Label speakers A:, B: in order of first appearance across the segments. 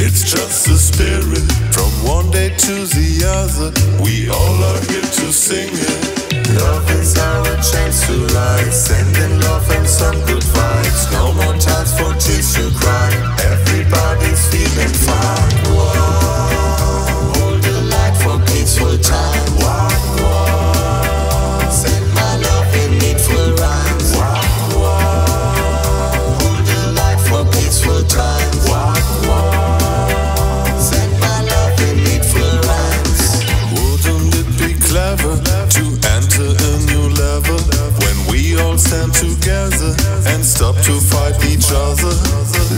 A: It's just a spirit from one day to the other. We all are here to sing it. to enter a new level when we all stand together and stop to fight each other.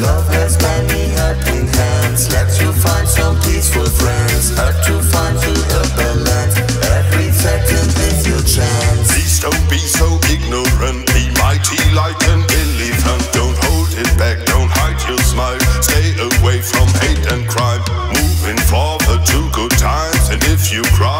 B: Love has many helping hands. Let you find some peaceful friends. Hard to find you a balance. Every second is your chance.
A: Please don't be so ignorant. Be mighty like an elephant. Don't hold it back. Don't hide your smile. Stay away from hate and crime. Moving forward to good times. And if you cry.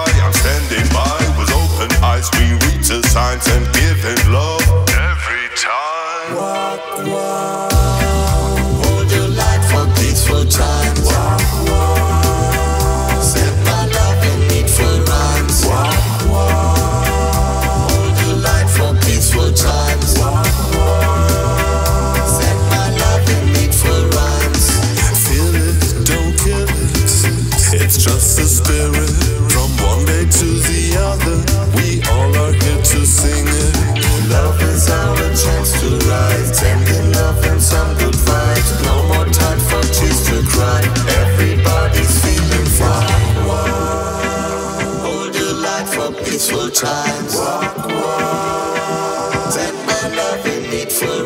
A: the spirit. From one day to the other We all are here to sing it.
B: Love is our chance to rise. Sending love and some good vibes. No more time for tears to cry. Everybody's feeling fine. Hold your light for peaceful times. Walk, walk. Take my love in needful